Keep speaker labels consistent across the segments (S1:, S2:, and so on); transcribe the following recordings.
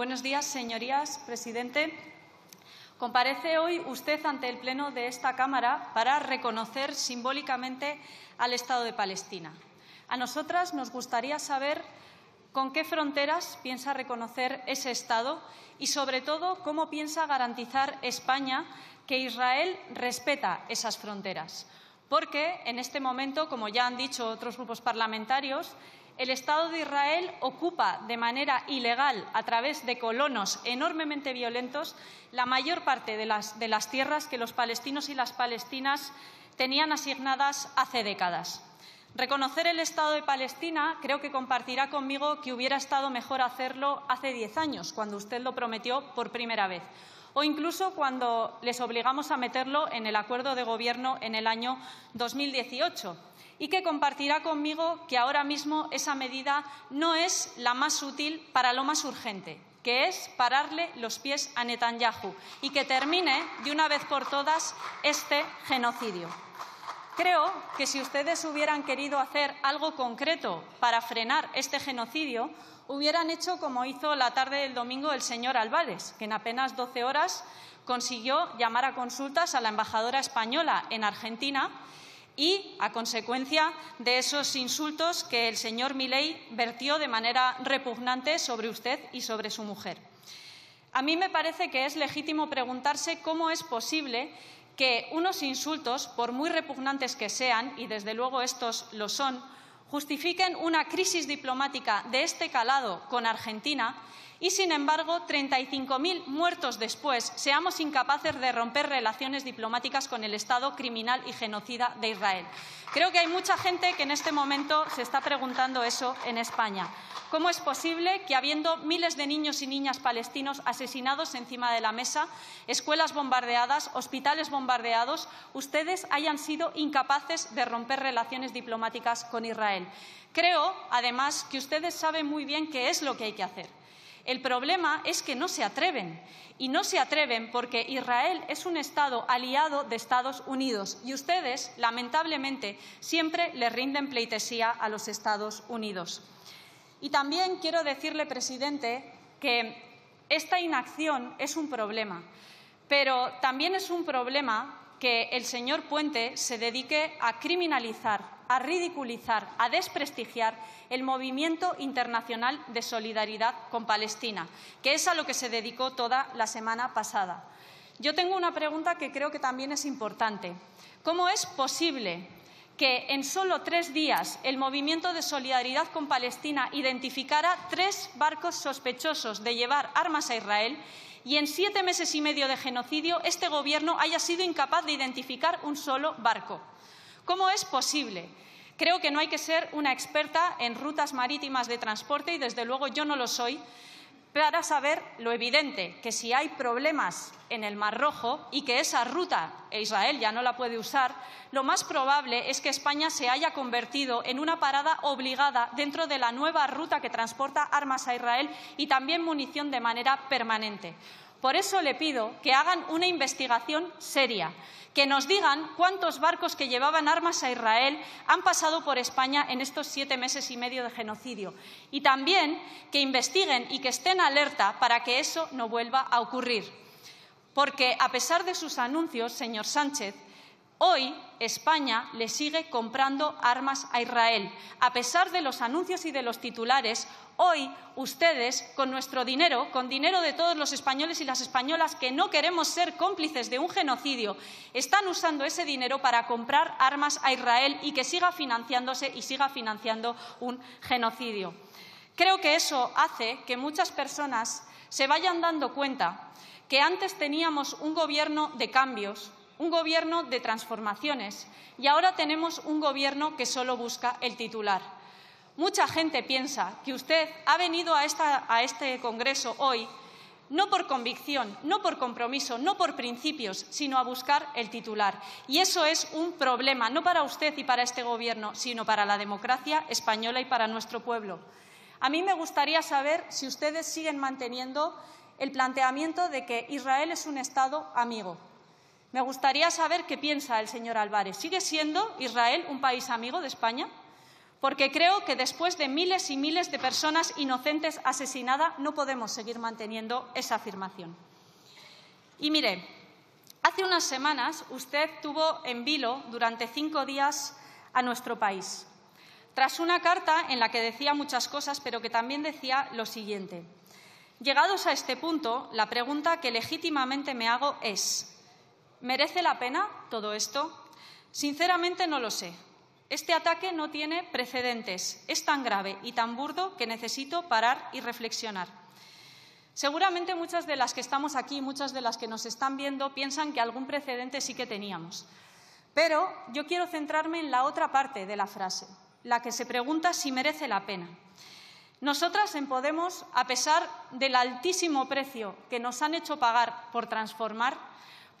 S1: Buenos días, señorías. Presidente, comparece hoy usted ante el Pleno de esta Cámara para reconocer simbólicamente al Estado de Palestina. A nosotras nos gustaría saber con qué fronteras piensa reconocer ese Estado y, sobre todo, cómo piensa garantizar España que Israel respeta esas fronteras. Porque en este momento, como ya han dicho otros grupos parlamentarios, el Estado de Israel ocupa de manera ilegal, a través de colonos enormemente violentos, la mayor parte de las, tierras que los palestinos y las palestinas tenían asignadas hace décadas. Reconocer el Estado de Palestina creo que compartirá conmigo que hubiera estado mejor hacerlo hace diez años, cuando usted lo prometió por primera vez, o incluso cuando les obligamos a meterlo en el acuerdo de gobierno en el año 2018 y que compartirá conmigo que ahora mismo esa medida no es la más útil para lo más urgente, que es pararle los pies a Netanyahu y que termine de una vez por todas este genocidio. Creo que si ustedes hubieran querido hacer algo concreto para frenar este genocidio, hubieran hecho como hizo la tarde del domingo el señor Álvarez, que en apenas 12 horas consiguió llamar a consultas a la embajadora española en Argentina y a consecuencia de esos insultos que el señor Milei vertió de manera repugnante sobre usted y sobre su mujer. A mí me parece que es legítimo preguntarse cómo es posible que unos insultos, por muy repugnantes que sean, y desde luego estos lo son, justifiquen una crisis diplomática de este calado con Argentina y, sin embargo, 35.000 muertos después, seamos incapaces de romper relaciones diplomáticas con el Estado criminal y genocida de Israel. Creo que hay mucha gente que en este momento se está preguntando eso en España. ¿Cómo es posible que, habiendo miles de niños y niñas palestinos asesinados encima de la mesa, escuelas bombardeadas, hospitales bombardeados, ustedes hayan sido incapaces de romper relaciones diplomáticas con Israel? Creo, además, que ustedes saben muy bien qué es lo que hay que hacer. El problema es que no se atreven. Y no se atreven porque Israel es un Estado aliado de Estados Unidos y ustedes, lamentablemente, siempre le rinden pleitesía a los Estados Unidos. Y también quiero decirle, presidente, que esta inacción es un problema, pero también es un problema que el señor Puente se dedique a criminalizar, a ridiculizar, a desprestigiar el movimiento internacional de solidaridad con Palestina, que es a lo que se dedicó toda la semana pasada. Yo tengo una pregunta que creo que también es importante. ¿Cómo es posible que en solo tres días el movimiento de solidaridad con Palestina identificara tres barcos sospechosos de llevar armas a Israel y en siete meses y medio de genocidio este Gobierno haya sido incapaz de identificar un solo barco. ¿Cómo es posible? Creo que no hay que ser una experta en rutas marítimas de transporte y, desde luego, yo no lo soy para saber lo evidente, que si hay problemas en el Mar Rojo y que esa ruta Israel ya no la puede usar, lo más probable es que España se haya convertido en una parada obligada dentro de la nueva ruta que transporta armas a Israel y también munición de manera permanente. Por eso le pido que hagan una investigación seria, que nos digan cuántos barcos que llevaban armas a Israel han pasado por España en estos siete meses y medio de genocidio y también que investiguen y que estén alerta para que eso no vuelva a ocurrir. Porque, a pesar de sus anuncios, señor Sánchez, Hoy España le sigue comprando armas a Israel. A pesar de los anuncios y de los titulares, hoy ustedes, con nuestro dinero, con dinero de todos los españoles y las españolas que no queremos ser cómplices de un genocidio, están usando ese dinero para comprar armas a Israel y que siga financiándose y siga financiando un genocidio. Creo que eso hace que muchas personas se vayan dando cuenta que antes teníamos un gobierno de cambios, un gobierno de transformaciones y ahora tenemos un gobierno que solo busca el titular. Mucha gente piensa que usted ha venido a, este Congreso hoy no por convicción, no por compromiso, no por principios, sino a buscar el titular. Y eso es un problema, no para usted y para este Gobierno, sino para la democracia española y para nuestro pueblo. A mí me gustaría saber si ustedes siguen manteniendo el planteamiento de que Israel es un Estado amigo, me gustaría saber qué piensa el señor Álvarez. ¿Sigue siendo Israel un país amigo de España? porque creo que después de miles y miles de personas inocentes asesinadas no podemos seguir manteniendo esa afirmación. Y mire, hace unas semanas usted tuvo en vilo durante cinco días a nuestro país, tras una carta en la que decía muchas cosas, pero que también decía lo siguiente. Llegados a este punto, la pregunta que legítimamente me hago es ¿merece la pena todo esto? Sinceramente no lo sé. Este ataque no tiene precedentes, es tan grave y tan burdo que necesito parar y reflexionar. Seguramente muchas de las que estamos aquí, muchas de las que nos están viendo, piensan que algún precedente sí que teníamos. Pero yo quiero centrarme en la otra parte de la frase, la que se pregunta si merece la pena. Nosotras en Podemos, a pesar del altísimo precio que nos han hecho pagar por transformar,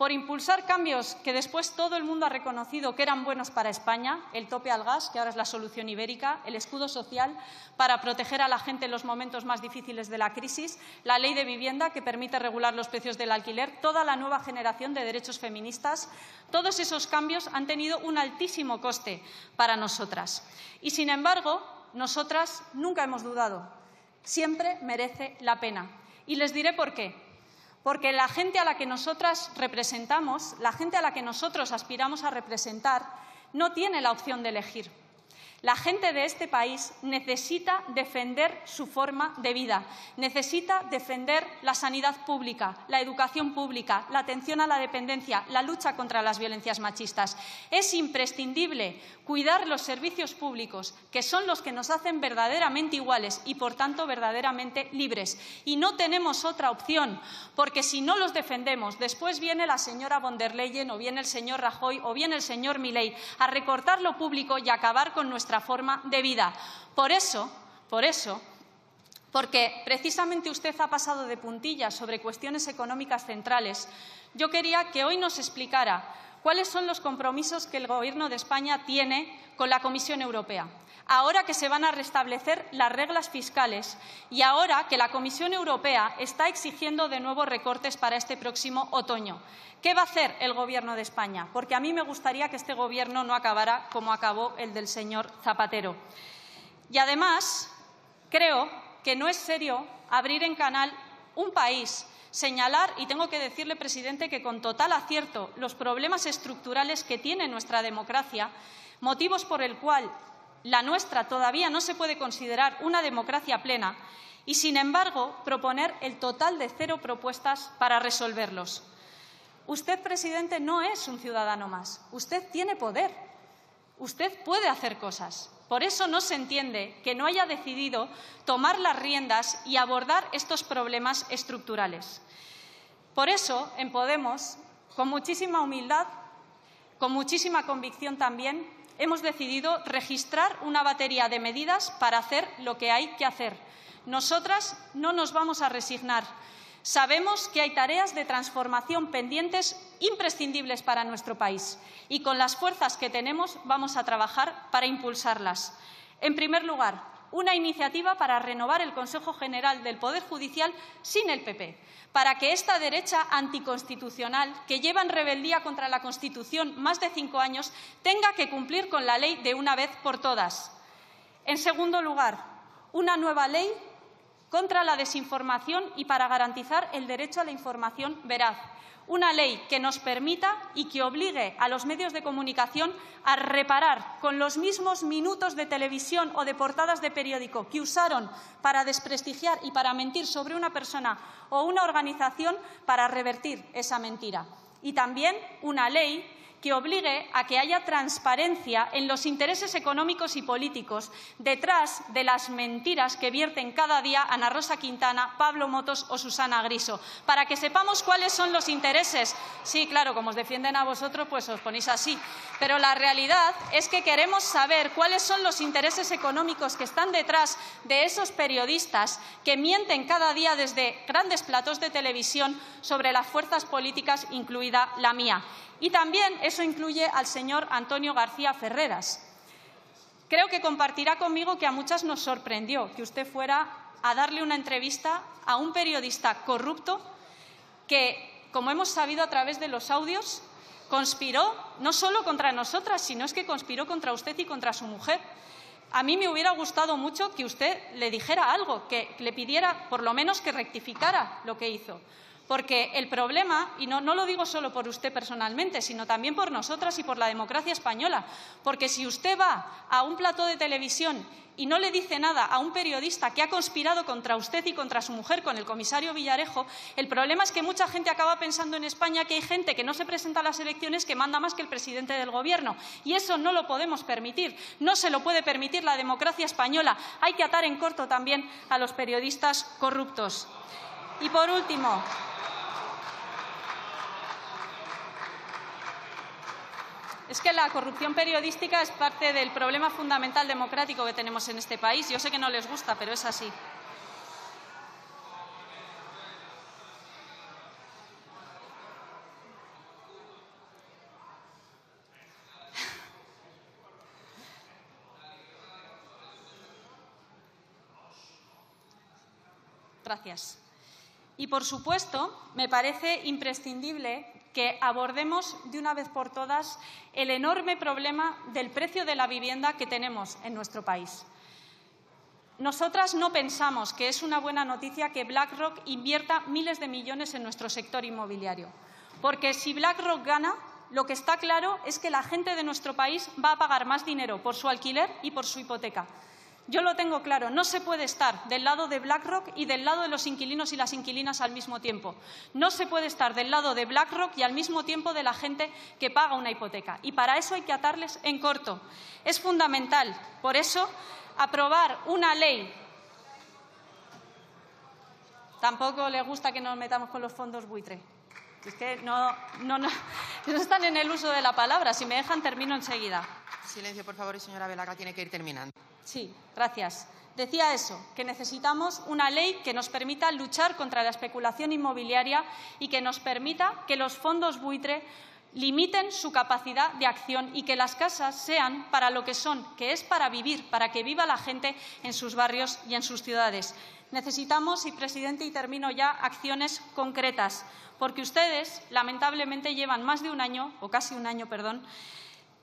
S1: por impulsar cambios que después todo el mundo ha reconocido que eran buenos para España, el tope al gas, que ahora es la solución ibérica, el escudo social para proteger a la gente en los momentos más difíciles de la crisis, la ley de vivienda que permite regular los precios del alquiler, toda la nueva generación de derechos feministas, todos esos cambios han tenido un altísimo coste para nosotras. Y, sin embargo, nosotras nunca hemos dudado. Siempre merece la pena. Y les diré por qué porque la gente a la que nosotras representamos, la gente a la que nosotros aspiramos a representar, no tiene la opción de elegir. La gente de este país necesita defender su forma de vida, necesita defender la sanidad pública, la educación pública, la atención a la dependencia, la lucha contra las violencias machistas. Es imprescindible cuidar los servicios públicos, que son los que nos hacen verdaderamente iguales y, por tanto, verdaderamente libres. Y no tenemos otra opción, porque si no los defendemos, después viene la señora von der Leyen o viene el señor Rajoy o viene el señor Milei a recortar lo público y acabar con nuestra forma de vida. Por eso, por eso, porque precisamente usted ha pasado de puntillas sobre cuestiones económicas centrales, yo quería que hoy nos explicara cuáles son los compromisos que el Gobierno de España tiene con la Comisión Europea. Ahora que se van a restablecer las reglas fiscales y ahora que la Comisión Europea está exigiendo de nuevo recortes para este próximo otoño. ¿Qué va a hacer el Gobierno de España? Porque a mí me gustaría que este Gobierno no acabara como acabó el del señor Zapatero. Y además, creo que no es serio abrir en canal un país, señalar, y tengo que decirle, presidente, que con total acierto los problemas estructurales que tiene nuestra democracia, motivos por el cual la nuestra todavía no se puede considerar una democracia plena, y, sin embargo, proponer el total de cero propuestas para resolverlos. Usted, presidente, no es un ciudadano más. Usted tiene poder. Usted puede hacer cosas. Por eso no se entiende que no haya decidido tomar las riendas y abordar estos problemas estructurales. Por eso, en Podemos, con muchísima humildad, con muchísima convicción también, hemos decidido registrar una batería de medidas para hacer lo que hay que hacer. Nosotras no nos vamos a resignar. Sabemos que hay tareas de transformación pendientes imprescindibles para nuestro país y con las fuerzas que tenemos vamos a trabajar para impulsarlas. En primer lugar, una iniciativa para renovar el Consejo General del Poder Judicial sin el PP, para que esta derecha anticonstitucional, que lleva en rebeldía contra la Constitución más de cinco años, tenga que cumplir con la ley de una vez por todas. En segundo lugar, una nueva ley contra la desinformación y para garantizar el derecho a la información veraz. Una ley que nos permita y que obligue a los medios de comunicación a reparar con los mismos minutos de televisión o de portadas de periódico que usaron para desprestigiar y para mentir sobre una persona o una organización para revertir esa mentira. Y también una ley que obligue a que haya transparencia en los intereses económicos y políticos detrás de las mentiras que vierten cada día Ana Rosa Quintana, Pablo Motos o Susana Griso, para que sepamos cuáles son los intereses. Sí, claro, como os defienden a vosotros, pues os ponéis así. Pero la realidad es que queremos saber cuáles son los intereses económicos que están detrás de esos periodistas que mienten cada día desde grandes platos de televisión sobre las fuerzas políticas, incluida la mía. Y también eso incluye al señor Antonio García Ferreras. Creo que compartirá conmigo que a muchas nos sorprendió que usted fuera a darle una entrevista a un periodista corrupto que, como hemos sabido a través de los audios, conspiró no solo contra nosotras, sino es que conspiró contra usted y contra su mujer. a mí me hubiera gustado mucho que usted le dijera algo, que le pidiera por lo menos que rectificara lo que hizo. Porque el problema, y no, lo digo solo por usted personalmente, sino también por nosotras y por la democracia española, porque si usted va a un plató de televisión y no le dice nada a un periodista que ha conspirado contra usted y contra su mujer con el comisario Villarejo, el problema es que mucha gente acaba pensando en España que hay gente que no se presenta a las elecciones que manda más que el presidente del Gobierno. Y eso no lo podemos permitir. No se lo puede permitir la democracia española. Hay que atar en corto también a los periodistas corruptos. Y por último, Es que la corrupción periodística es parte del problema fundamental democrático que tenemos en este país. Yo sé que no les gusta, pero es así. Gracias. Y, por supuesto, me parece imprescindible que abordemos de una vez por todas el enorme problema del precio de la vivienda que tenemos en nuestro país. Nosotras no pensamos que es una buena noticia que BlackRock invierta miles de millones en nuestro sector inmobiliario, porque si BlackRock gana, lo que está claro es que la gente de nuestro país va a pagar más dinero por su alquiler y por su hipoteca. Yo lo tengo claro, no se puede estar del lado de BlackRock y del lado de los inquilinos y las inquilinas al mismo tiempo. No se puede estar del lado de BlackRock y al mismo tiempo de la gente que paga una hipoteca. Y para eso hay que atarles en corto. Es fundamental, por eso, aprobar una ley. Tampoco le gusta que nos metamos con los fondos buitre. Es que no, no, no, no están en el uso de la palabra. Si me dejan, termino enseguida.
S2: Silencio, por favor, y señora Velaga tiene que ir terminando.
S1: Sí, gracias. Decía eso, que necesitamos una ley que nos permita luchar contra la especulación inmobiliaria y que nos permita que los fondos buitre limiten su capacidad de acción y que las casas sean para lo que son, que es para vivir, para que viva la gente en sus barrios y en sus ciudades. Necesitamos, y presidente, y termino ya, acciones concretas, porque ustedes, lamentablemente, llevan más de un año, o casi un año, perdón,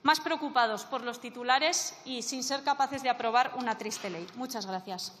S1: más preocupados por los titulares y sin ser capaces de aprobar una triste ley. Muchas gracias.